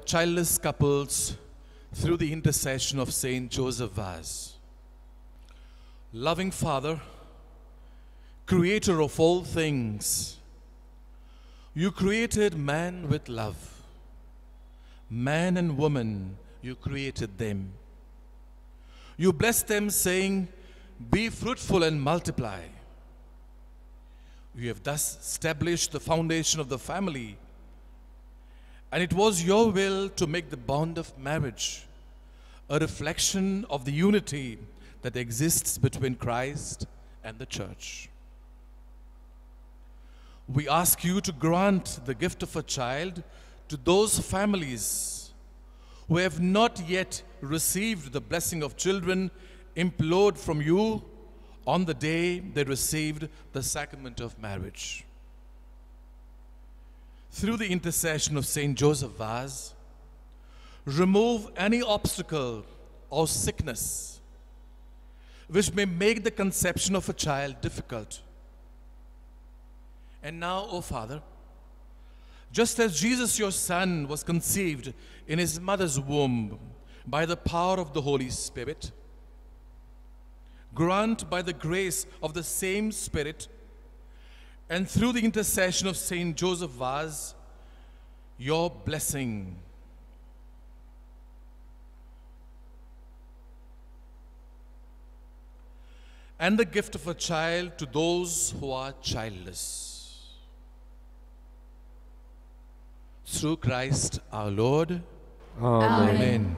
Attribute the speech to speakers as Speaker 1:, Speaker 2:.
Speaker 1: childless couples through the intercession of Saint Joseph Vaz. Loving Father, creator of all things, you created man with love. Man and woman, you created them. You blessed them, saying, Be fruitful and multiply. You have thus established the foundation of the family. And it was your will to make the bond of marriage a reflection of the unity that exists between Christ and the church. We ask you to grant the gift of a child to those families who have not yet received the blessing of children implored from you on the day they received the sacrament of marriage. Through the intercession of Saint Joseph Vaz, remove any obstacle or sickness which may make the conception of a child difficult. And now, O Father, just as Jesus, your Son, was conceived in his mother's womb by the power of the Holy Spirit, grant by the grace of the same Spirit and through the intercession of Saint Joseph Vaz, your blessing. And the gift of a child to those who are childless. Through Christ our Lord.
Speaker 2: Amen.
Speaker 1: Amen.